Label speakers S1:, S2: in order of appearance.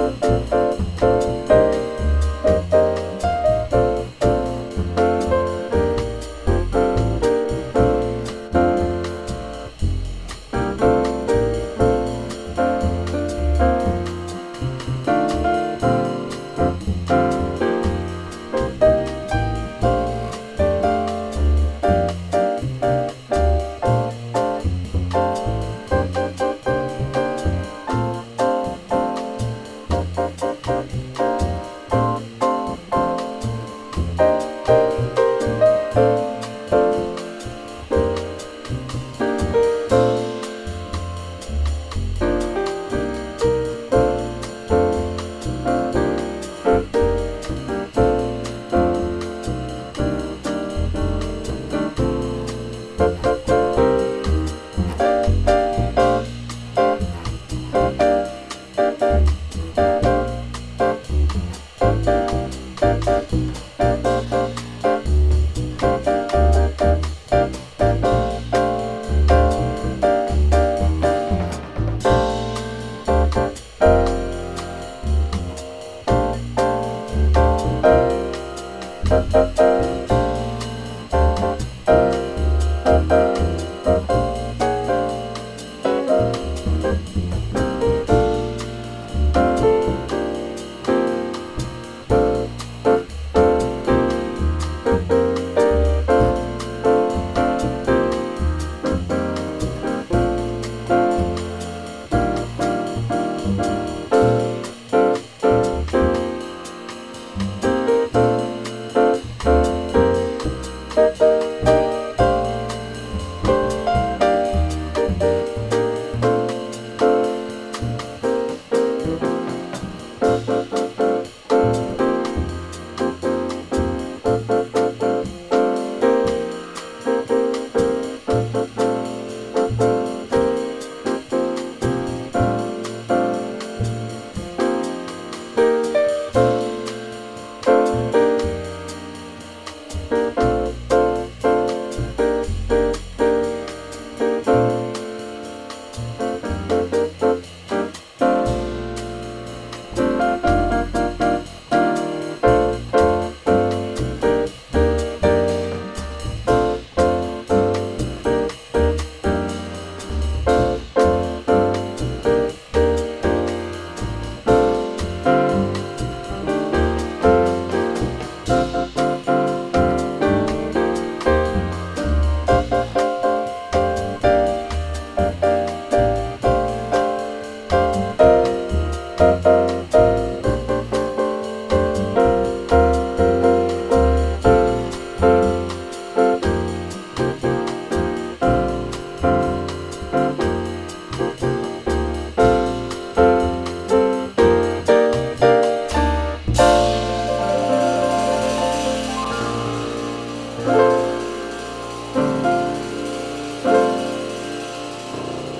S1: thank you